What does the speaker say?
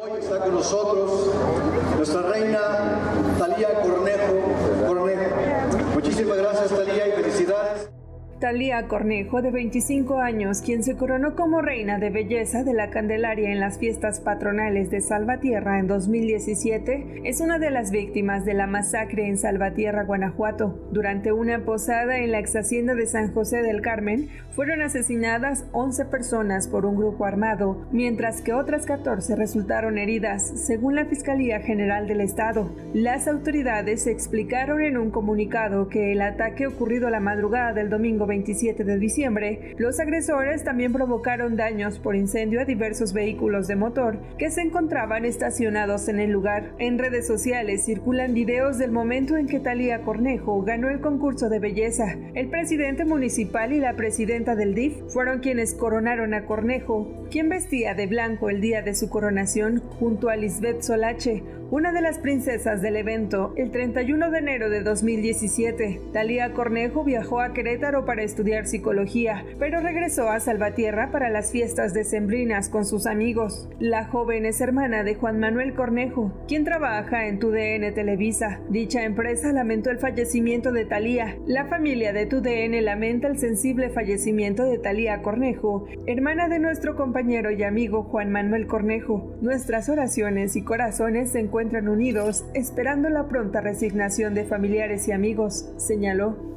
hoy está con nosotros nuestra reina Talía Cornejo. Cornejo. Muchísimas gracias Talía y. Talía Cornejo, de 25 años, quien se coronó como reina de belleza de la Candelaria en las fiestas patronales de Salvatierra en 2017, es una de las víctimas de la masacre en Salvatierra, Guanajuato. Durante una posada en la ex hacienda de San José del Carmen, fueron asesinadas 11 personas por un grupo armado, mientras que otras 14 resultaron heridas, según la Fiscalía General del Estado. Las autoridades explicaron en un comunicado que el ataque ocurrido la madrugada del domingo 27 de diciembre, los agresores también provocaron daños por incendio a diversos vehículos de motor que se encontraban estacionados en el lugar. En redes sociales circulan videos del momento en que Talía Cornejo ganó el concurso de belleza. El presidente municipal y la presidenta del DIF fueron quienes coronaron a Cornejo, quien vestía de blanco el día de su coronación junto a Lisbeth Solache, una de las princesas del evento, el 31 de enero de 2017. Talía Cornejo viajó a Querétaro para estudiar psicología, pero regresó a Salvatierra para las fiestas decembrinas con sus amigos. La joven es hermana de Juan Manuel Cornejo, quien trabaja en TUDN Televisa. Dicha empresa lamentó el fallecimiento de Talía. La familia de TUDN lamenta el sensible fallecimiento de Talía Cornejo, hermana de nuestro compañero y amigo Juan Manuel Cornejo. Nuestras oraciones y corazones se encuentran unidos esperando la pronta resignación de familiares y amigos, señaló.